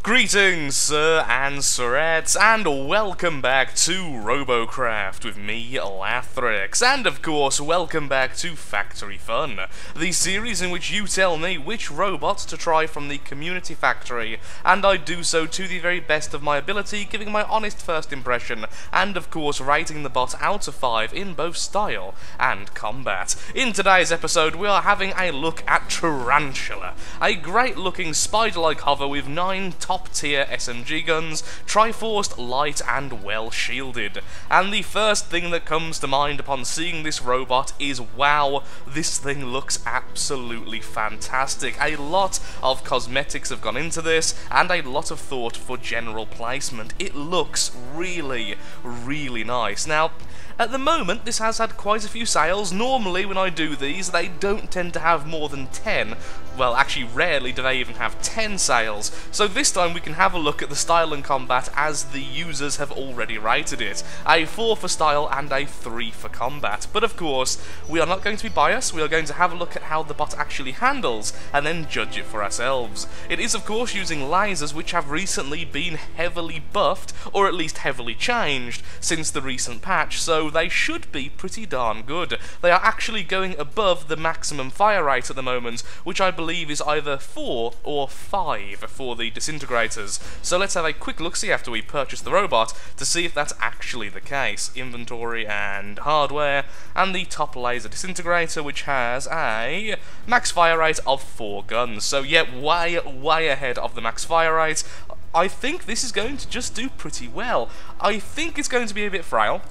Greetings, sir and sirettes, and welcome back to Robocraft with me, Lathrix, and of course, welcome back to Factory Fun, the series in which you tell me which robots to try from the Community Factory, and I do so to the very best of my ability, giving my honest first impression, and of course, rating the bot out of 5 in both style and combat. In today's episode, we are having a look at Tarantula, a great looking spider-like hover with 9 top tier SMG guns, Triforced, light, and well shielded. And the first thing that comes to mind upon seeing this robot is wow, this thing looks absolutely fantastic. A lot of cosmetics have gone into this, and a lot of thought for general placement. It looks really, really nice. Now, at the moment, this has had quite a few sales. Normally, when I do these, they don't tend to have more than 10. Well, actually, rarely do they even have 10 sales. So this time we can have a look at the style and combat as the users have already rated it. A 4 for style and a 3 for combat. But of course, we are not going to be biased. We are going to have a look at how the bot actually handles and then judge it for ourselves. It is, of course, using lasers which have recently been heavily buffed, or at least heavily changed, since the recent patch, so they should be pretty darn good. They are actually going above the maximum fire rate at the moment, which I believe is either 4 or 5 for the disintegrators. So let's have a quick look-see after we purchase the robot to see if that's actually the case. Inventory and hardware, and the top laser disintegrator, which has a max fire rate of 4 guns. So yeah, way, way ahead of the max fire rate. I think this is going to just do pretty well. I think it's going to be a bit frail.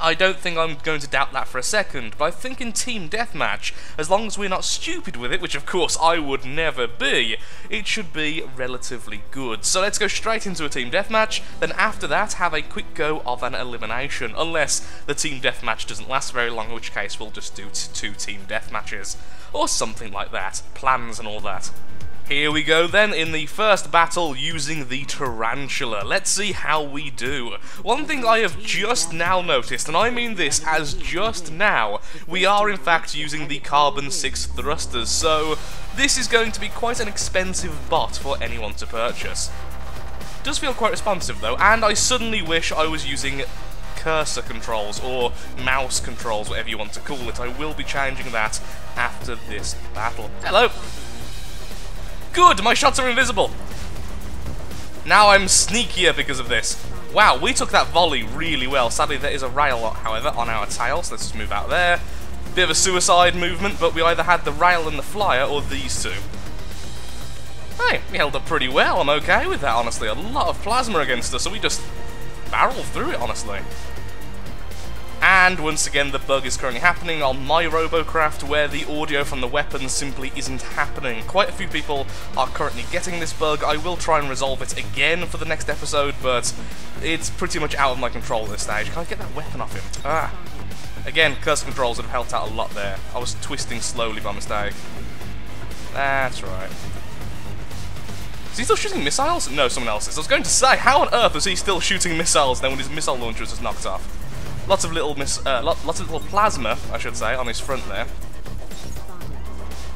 I don't think I'm going to doubt that for a second, but I think in Team Deathmatch, as long as we're not stupid with it, which of course I would never be, it should be relatively good. So let's go straight into a Team Deathmatch, then after that have a quick go of an elimination, unless the Team Deathmatch doesn't last very long, in which case we'll just do two Team Deathmatches, or something like that, plans and all that. Here we go then in the first battle using the Tarantula. Let's see how we do. One thing I have just now noticed, and I mean this as just now, we are in fact using the Carbon 6 thrusters, so this is going to be quite an expensive bot for anyone to purchase. Does feel quite responsive though, and I suddenly wish I was using cursor controls or mouse controls, whatever you want to call it. I will be changing that after this battle. Hello! Good, my shots are invisible. Now I'm sneakier because of this. Wow, we took that volley really well. Sadly, there is a rail, however, on our tail, so let's just move out there. Bit of a suicide movement, but we either had the rail and the flyer, or these two. Hey, we held up pretty well. I'm okay with that, honestly. A lot of plasma against us, so we just barreled through it, honestly. And once again, the bug is currently happening on my Robocraft, where the audio from the weapons simply isn't happening. Quite a few people are currently getting this bug. I will try and resolve it again for the next episode, but it's pretty much out of my control at this stage. Can I get that weapon off him? Ah. Again, cursor controls would have helped out a lot there. I was twisting slowly by mistake. That's right. Is he still shooting missiles? No, someone else is. I was going to say, how on earth is he still shooting missiles then when his missile launcher is knocked off? Lots of little miss, uh, lots of little plasma, I should say, on his front there.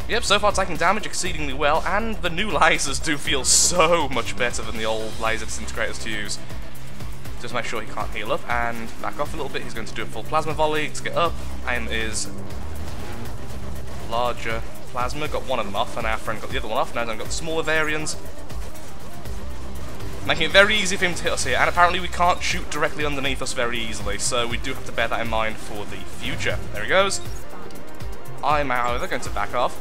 Yep, so far taking damage exceedingly well, and the new lasers do feel so much better than the old laser disintegrators to use. Just make sure he can't heal up, and back off a little bit. He's going to do a full plasma volley. Let's get up. Aim is larger plasma. Got one of them off, and our friend got the other one off. Now I've got the smaller variants making it very easy for him to hit us here, and apparently we can't shoot directly underneath us very easily, so we do have to bear that in mind for the future. There he goes. I'm, however, going to back off.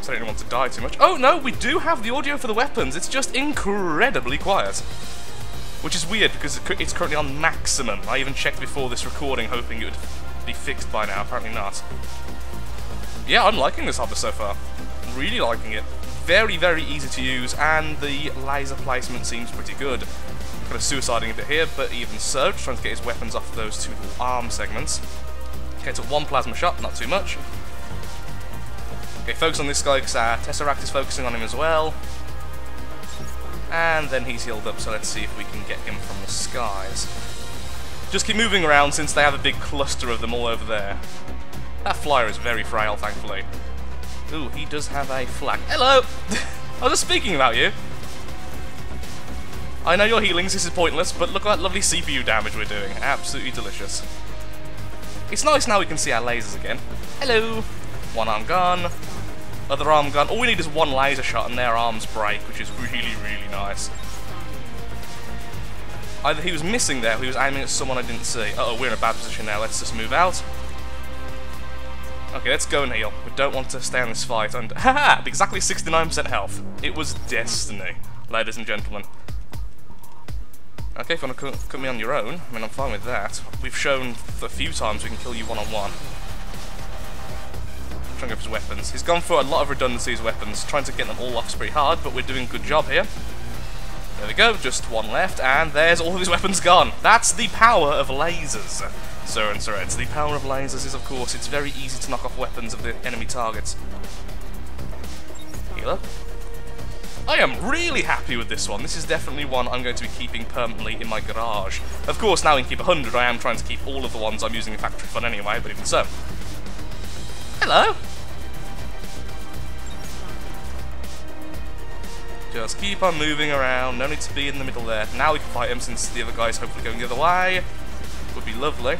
So I don't want to die too much. Oh, no, we do have the audio for the weapons. It's just incredibly quiet. Which is weird, because it's currently on maximum. I even checked before this recording, hoping it would be fixed by now. Apparently not. Yeah, I'm liking this hover so far. Really liking it very, very easy to use, and the laser placement seems pretty good. Kind of suiciding a bit here, but even so, just trying to get his weapons off those two little arm segments. Okay, took one plasma shot, not too much. Okay, focus on this guy because our Tesseract is focusing on him as well. And then he's healed up, so let's see if we can get him from the skies. Just keep moving around since they have a big cluster of them all over there. That flyer is very frail, thankfully. Ooh, he does have a flag. Hello! I was just speaking about you. I know your healings, this is pointless, but look at that lovely CPU damage we're doing. Absolutely delicious. It's nice now we can see our lasers again. Hello! One arm gun, Other arm gun. All we need is one laser shot and their arms break, which is really, really nice. Either he was missing there or he was aiming at someone I didn't see. Uh oh we're in a bad position now. Let's just move out. Okay, let's go heal. We don't want to stay on this fight. And haha, exactly 69% health. It was destiny, ladies and gentlemen. Okay, if you want to cut me on your own, I mean, I'm fine with that. We've shown a few times we can kill you one-on-one. -on -one. Trying to go for his weapons. He's gone for a lot of redundancies weapons, trying to get them all off pretty hard, but we're doing a good job here. There we go, just one left, and there's all of his weapons gone. That's the power of lasers, sir and sirettes. The power of lasers is, of course, it's very easy to knock off weapons of the enemy targets. Healer. I am really happy with this one. This is definitely one I'm going to be keeping permanently in my garage. Of course, now in Keep 100, I am trying to keep all of the ones I'm using in Factory Fun anyway, but even so. Hello! Just keep on moving around, no need to be in the middle there. Now we can fight him since the other guy's hopefully going the other way. Would be lovely.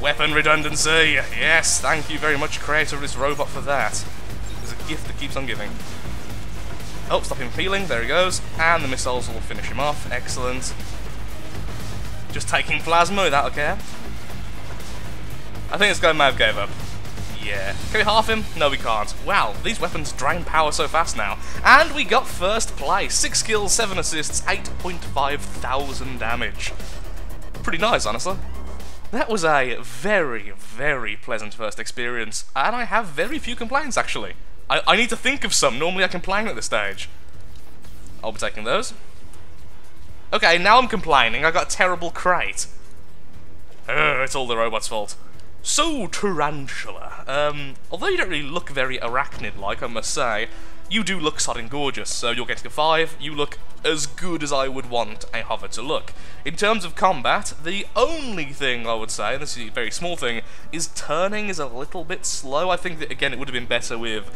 Weapon redundancy! Yes, thank you very much, creator of this robot, for that It's a gift that keeps on giving. Oh, stop him feeling. There he goes. And the missiles will finish him off. Excellent. Just taking plasma without a care. I think this guy may have gave up. Yeah. Can we half him? No, we can't. Wow, these weapons drain power so fast now. And we got first place. 6 kills, 7 assists, 8.5 thousand damage. Pretty nice, honestly. That was a very, very pleasant first experience, and I have very few complaints, actually. I, I need to think of some. Normally I complain at this stage. I'll be taking those. Okay, now I'm complaining. I got a terrible crate. Ugh, it's all the robot's fault. So, Tarantula. Um, although you don't really look very arachnid-like, I must say, you do look sodden gorgeous, so you're getting a 5. You look as good as I would want a hover to look. In terms of combat, the only thing I would say, and this is a very small thing, is turning is a little bit slow. I think that, again, it would have been better with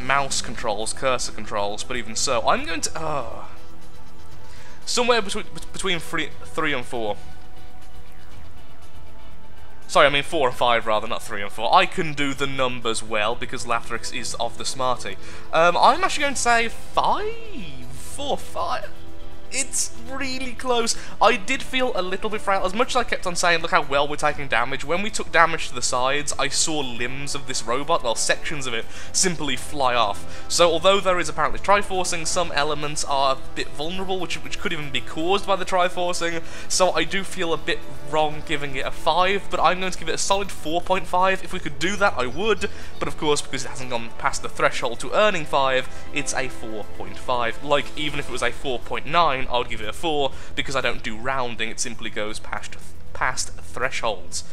mouse controls, cursor controls, but even so, I'm going to... Uh, somewhere between, between three, 3 and 4. Sorry, I mean 4 and 5 rather, not 3 and 4. I can do the numbers well because Lathrix is of the smarty. Um, I'm actually going to say 5? 4, 5? It's really close. I did feel a little bit frail. As much as I kept on saying, look how well we're taking damage, when we took damage to the sides, I saw limbs of this robot, well, sections of it, simply fly off. So although there is apparently Triforcing, some elements are a bit vulnerable, which, which could even be caused by the Triforcing, so I do feel a bit wrong giving it a 5, but I'm going to give it a solid 4.5. If we could do that, I would, but of course, because it hasn't gone past the threshold to earning 5, it's a 4.5. Like, even if it was a 4.9, I would give it a 4 because I don't do rounding, it simply goes past, past thresholds.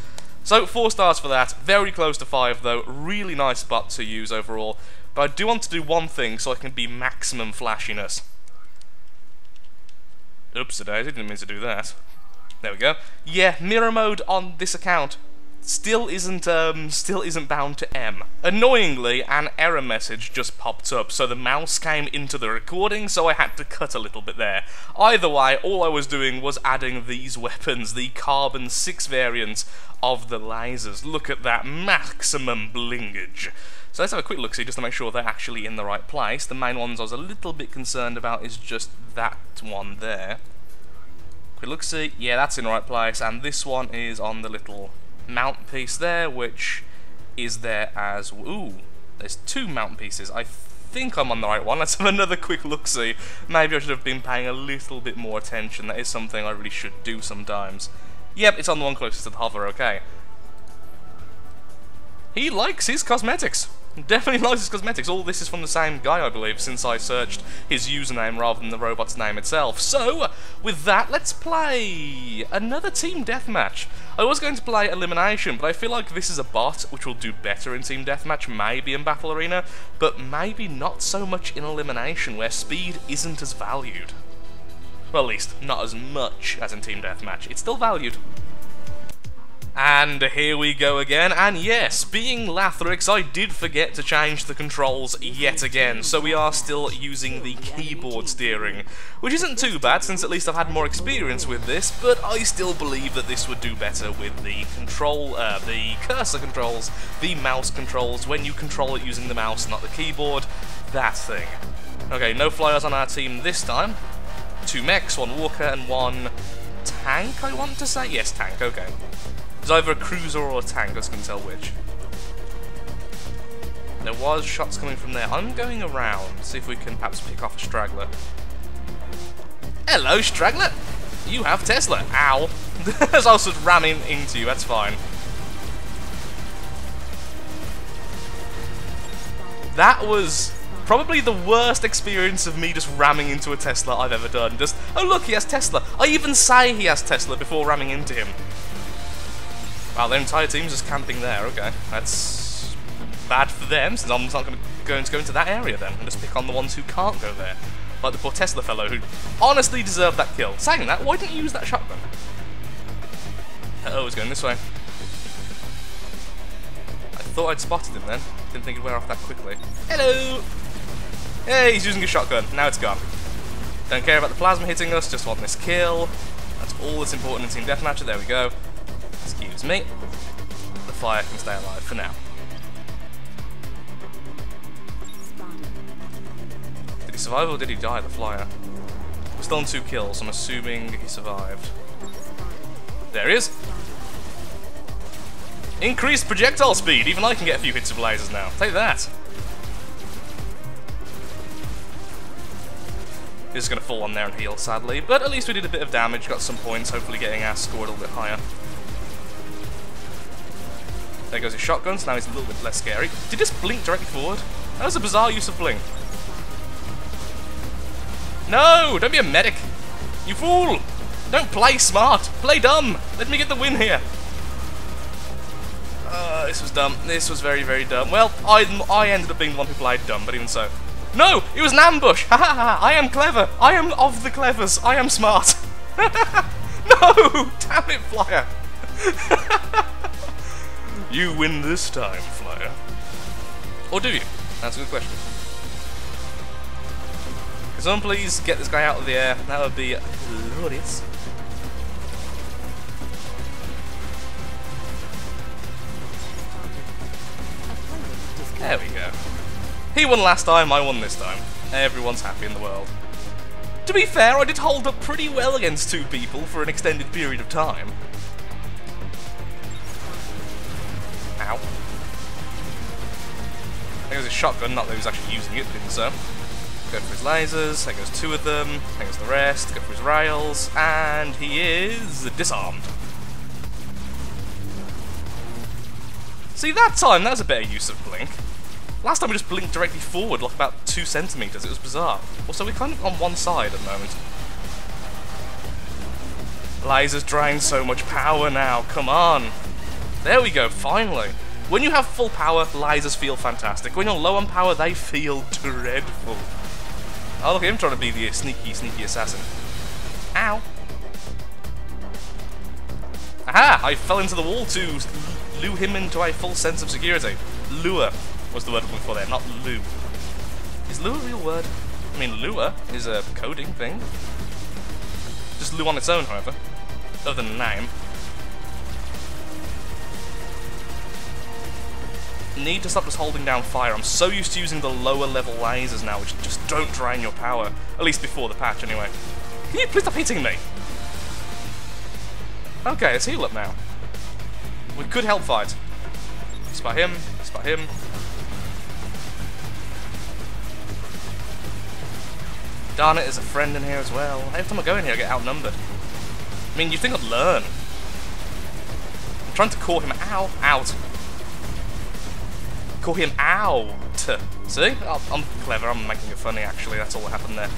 So 4 stars for that, very close to 5 though, really nice spot to use overall, but I do want to do one thing so I can be maximum flashiness. Oops, I didn't mean to do that. There we go. Yeah, mirror mode on this account still isn't um, still isn't bound to M. Annoyingly, an error message just popped up, so the mouse came into the recording, so I had to cut a little bit there. Either way, all I was doing was adding these weapons, the Carbon 6 variants of the lasers. Look at that maximum blingage. So let's have a quick look see just to make sure they're actually in the right place. The main ones I was a little bit concerned about is just that one there. Quick look see, yeah that's in the right place, and this one is on the little mount piece there, which is there as... Ooh, there's two mount pieces. I think I'm on the right one. Let's have another quick look-see. Maybe I should have been paying a little bit more attention. That is something I really should do sometimes. Yep, it's on the one closest to the hover, okay. He likes his cosmetics. Definitely likes his cosmetics. All this is from the same guy, I believe, since I searched his username rather than the robot's name itself. So, with that, let's play another team deathmatch. I was going to play Elimination, but I feel like this is a bot which will do better in Team Deathmatch, maybe in Battle Arena, but maybe not so much in Elimination, where speed isn't as valued. Well, at least, not as much as in Team Deathmatch. It's still valued. And here we go again, and yes, being Lathrix, I did forget to change the controls yet again, so we are still using the keyboard steering, which isn't too bad since at least I've had more experience with this, but I still believe that this would do better with the control, uh, the cursor controls, the mouse controls, when you control it using the mouse, not the keyboard, that thing. Okay, no flyers on our team this time. Two mechs, one walker, and one tank, I want to say? Yes, tank, okay. It's either a cruiser or a tank, I can tell which. There was shots coming from there. I'm going around, see if we can perhaps pick off a straggler. Hello, straggler! You have Tesla. Ow. As I was just ramming into you, that's fine. That was probably the worst experience of me just ramming into a Tesla I've ever done. Just, oh look, he has Tesla. I even say he has Tesla before ramming into him. Wow, their entire team's just camping there, okay. That's bad for them, since I'm not going to, going to go into that area then, and just pick on the ones who can't go there. Like the poor Tesla fellow who honestly deserved that kill. Saying that, why didn't you use that shotgun? Uh oh, going this way. I thought I'd spotted him then. Didn't think he'd wear off that quickly. Hello! Hey, he's using a shotgun. Now it's gone. Don't care about the plasma hitting us, just want this kill. That's all that's important in Team Deathmatch. There we go. Excuse me. The fire can stay alive for now. Did he survive or did he die, the flyer? We're still on two kills, I'm assuming he survived. There he is! Increased projectile speed! Even I can get a few hits of lasers now. Take that! He's just going to fall on there and heal, sadly. But at least we did a bit of damage, got some points, hopefully getting our score a little bit higher. There goes his shotgun, so now he's a little bit less scary. Did he just blink directly forward? That was a bizarre use of blink. No! Don't be a medic! You fool! Don't play smart! Play dumb! Let me get the win here! Uh, this was dumb. This was very, very dumb. Well, I, I ended up being the one who played dumb, but even so. No! It was an ambush! Ha ha ha! I am clever! I am of the clevers! I am smart! no! Damn it, Flyer! You win this time, Flyer. Or do you? That's a good question. Can someone please get this guy out of the air? That would be glorious. There we go. He won last time, I won this time. Everyone's happy in the world. To be fair, I did hold up pretty well against two people for an extended period of time. His shotgun, not that he was actually using it, didn't so. Go for his lasers, there goes two of them, there goes the rest, go for his rails, and he is disarmed. See, that time, that was a better use of Blink. Last time we just blinked directly forward, like about two centimetres, it was bizarre. Also, we're kind of on one side at the moment. Lasers drain so much power now, come on. There we go, finally. When you have full power, lasers feel fantastic. When you're low on power, they feel dreadful. Oh, look at him trying to be the sneaky, sneaky assassin. Ow. Aha! I fell into the wall to lure him into a full sense of security. Lure was the word I'm looking for there, not lure. Is lure a real word? I mean, Lua is a coding thing. Just lure on its own, however. Other than name. Need to stop just holding down fire. I'm so used to using the lower level lasers now, which just don't drain your power. At least before the patch, anyway. Can you please stop hitting me? Okay, let's heal up now. We could help fight. Spot him, spot him. Darn it, there's a friend in here as well. Every time I go in here, I get outnumbered. I mean, you'd think I'd learn. I'm trying to call him out. Out call him out. See? Oh, I'm clever, I'm making it funny actually, that's all that happened there.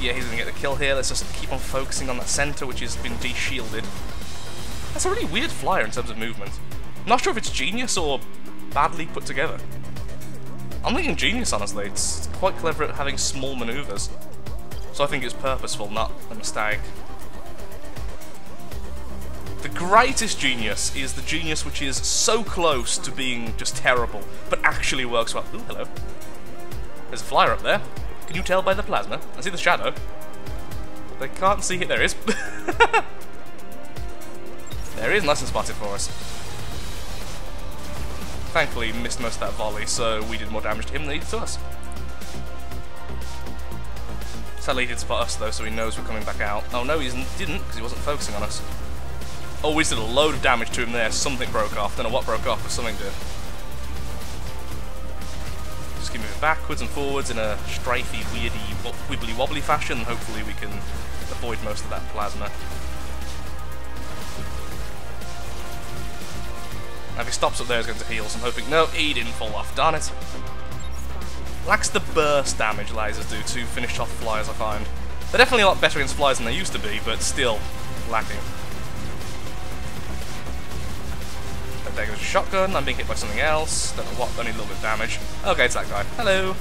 Yeah, he's gonna get the kill here, let's just keep on focusing on that center which has been de-shielded. That's a really weird flyer in terms of movement. Not sure if it's genius or badly put together. I'm thinking genius honestly, it's quite clever at having small maneuvers. So I think it's purposeful, not a mistake. Greatest genius is the genius which is so close to being just terrible, but actually works well. Ooh, hello. There's a flyer up there. Can you tell by the plasma? I see the shadow. They can't see it. There is. there is nice and spotted for us. Thankfully, missed most of that volley, so we did more damage to him than he did to us. Sadly, he did spot us, though, so he knows we're coming back out. Oh, no, he didn't, because he wasn't focusing on us. We did a load of damage to him there. Something broke off. Don't know what broke off, but something did. Just keep moving backwards and forwards in a strafey, weirdy, wibbly wobbly fashion, hopefully we can avoid most of that plasma. Now if he stops up there, he's going to heal, so I'm hoping... No, he didn't fall off, darn it. Lacks the burst damage lasers do to finish off flyers, I find. They're definitely a lot better against flyers than they used to be, but still lacking. There goes a shotgun, I'm being hit by something else. Don't know what, only a little bit of damage. Okay, it's that guy. Hello!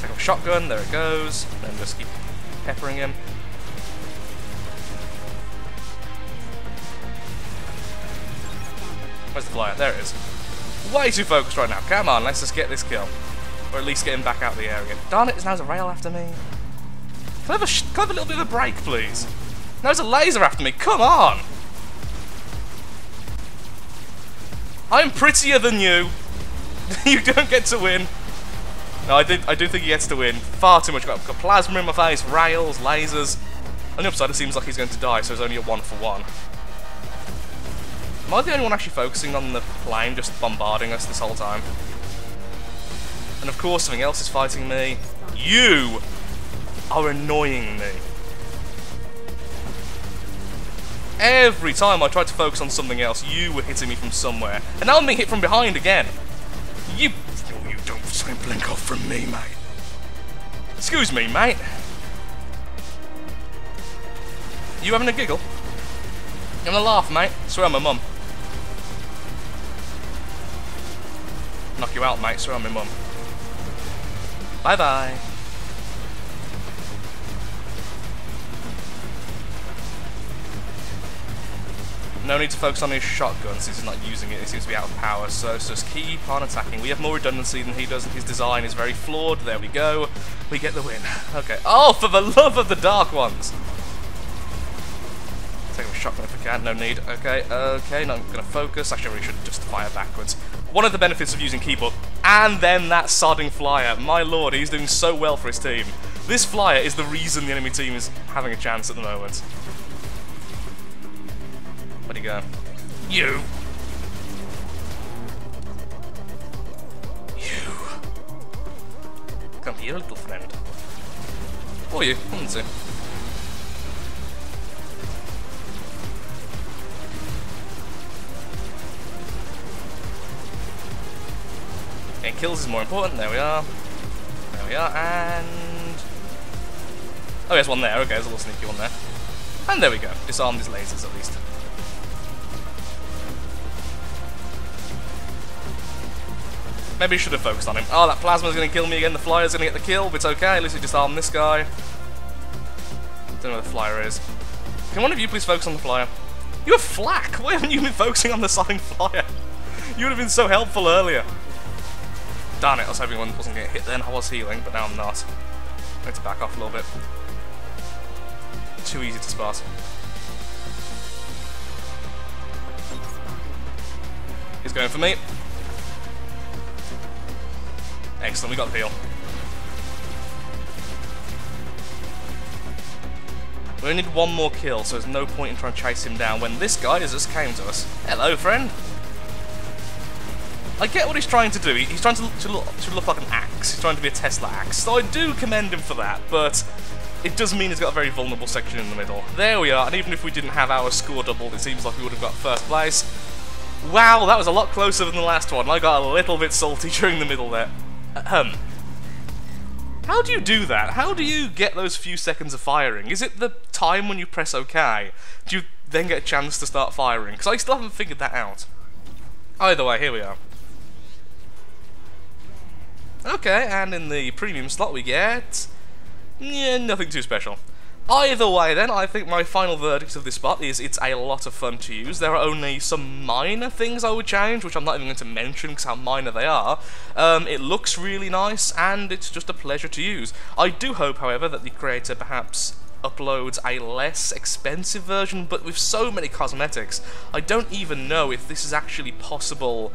Take off shotgun, there it goes. Then just keep peppering him. Where's the flyer? There it is. Way too focused right now. Come on, let's just get this kill. Or at least get him back out of the area. Darn it, now there's a rail after me. Can I, have a can I have a little bit of a break, please? Now there's a laser after me. Come on! I'm prettier than you. you don't get to win. No, I did. I do think he gets to win. Far too much. Got, got plasma in my face, rails, lasers. On the upside, it seems like he's going to die, so it's only a one for one. Am I the only one actually focusing on the plane just bombarding us this whole time? And of course something else is fighting me. You are annoying me. Every time I tried to focus on something else, you were hitting me from somewhere. And now I'm being hit from behind again. You... You don't blink off from me, mate. Excuse me, mate. You having a giggle? You having a laugh, mate? I swear I'm my mum. knock you out, mate. Sorry, I'm my mum. Bye-bye. No need to focus on his shotgun since he's not using it, he seems to be out of power, so just keep on attacking. We have more redundancy than he does, his design is very flawed, there we go. We get the win. Okay. Oh, for the love of the Dark Ones! Take a shotgun if we can, no need. Okay, okay, not gonna focus. Actually, we should just fire backwards. One of the benefits of using Keep Up, and then that sodding flyer. My lord, he's doing so well for his team. This flyer is the reason the enemy team is having a chance at the moment. Where'd he go? You! You! Come here, little friend. Or you, see. Getting kills is more important. There we are. There we are, and... Oh, there's one there. Okay, there's a little sneaky one there. And there we go. Disarmed his lasers, at least. Maybe should have focused on him. Oh, that plasma's going to kill me again. The flyer's going to get the kill, but it's okay. At least we disarmed this guy. Don't know where the flyer is. Can one of you please focus on the flyer? You have flak! Why haven't you been focusing on the sign flyer? You would have been so helpful earlier. Darn it, I was hoping one wasn't getting hit then. I was healing, but now I'm not. I need to back off a little bit. Too easy to spot. He's going for me. Excellent, we got the peel. We only need one more kill, so there's no point in trying to chase him down when this guy just came to us. Hello, friend. I get what he's trying to do. He's trying to look, to look, to look like an axe. He's trying to be a Tesla axe. So I do commend him for that, but it does mean he's got a very vulnerable section in the middle. There we are, and even if we didn't have our score doubled, it seems like we would have got first place. Wow, that was a lot closer than the last one. I got a little bit salty during the middle there. Ahem. How do you do that? How do you get those few seconds of firing? Is it the time when you press OK? Do you then get a chance to start firing? Because I still haven't figured that out. Either way, here we are. Okay, and in the premium slot we get... Yeah, nothing too special. Either way then, I think my final verdict of this bot is it's a lot of fun to use. There are only some minor things I would change, which I'm not even going to mention because how minor they are. Um, it looks really nice, and it's just a pleasure to use. I do hope, however, that the creator perhaps uploads a less expensive version, but with so many cosmetics, I don't even know if this is actually possible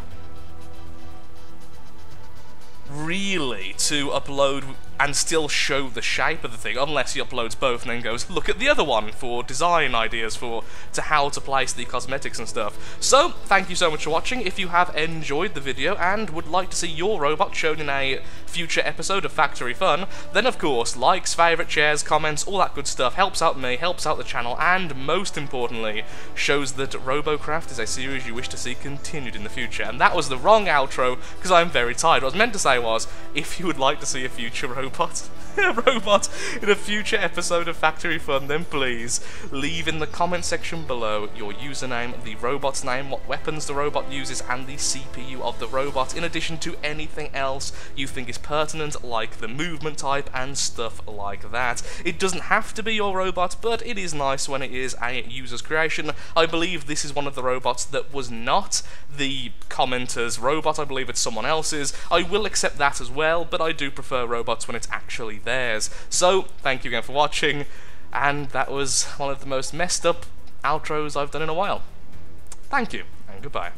really to upload and still show the shape of the thing, unless he uploads both and then goes, look at the other one for design ideas for to how to place the cosmetics and stuff. So, thank you so much for watching. If you have enjoyed the video and would like to see your robot shown in a future episode of Factory Fun, then of course, likes, favourite, shares, comments, all that good stuff helps out me, helps out the channel, and most importantly, shows that Robocraft is a series you wish to see continued in the future. And that was the wrong outro, because I'm very tired. What I was meant to say was, if you would like to see a future robot, robot in a future episode of Factory Fun, then please leave in the comment section below your username, the robot's name, what weapons the robot uses, and the CPU of the robot, in addition to anything else you think is pertinent, like the movement type and stuff like that. It doesn't have to be your robot, but it is nice when it is a user's creation. I believe this is one of the robots that was not the commenter's robot, I believe it's someone else's. I will accept that as well, but I do prefer robots when it's actually theirs. So, thank you again for watching, and that was one of the most messed up outros I've done in a while. Thank you, and goodbye.